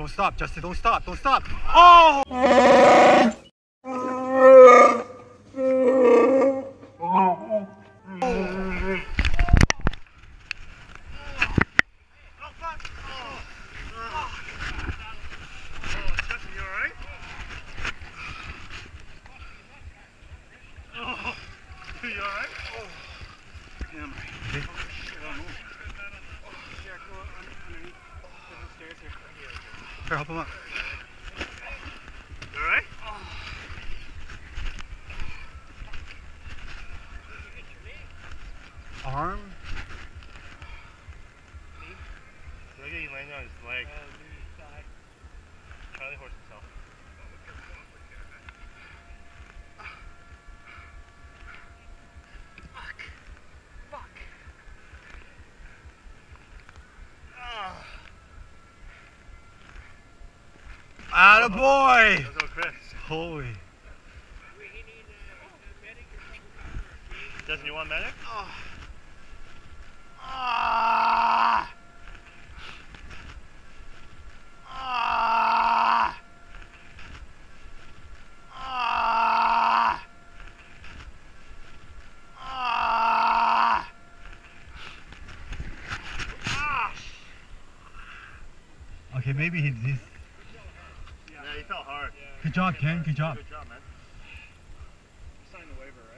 Don't stop, Justin. Don't stop. Don't stop. Oh! Justin, you alright? Oh, you alright? Oh. Damn. Here, help him up. Arm. Look at you landing on his leg. Uh, Charlie horse himself. Let's go, Chris. Holy. Justin, you want a medic? Ah! Ah! Ah! Ah! Okay, maybe he's he fell hard. Yeah, good job, Ken. Good job. Good job, man. Sign the waiver.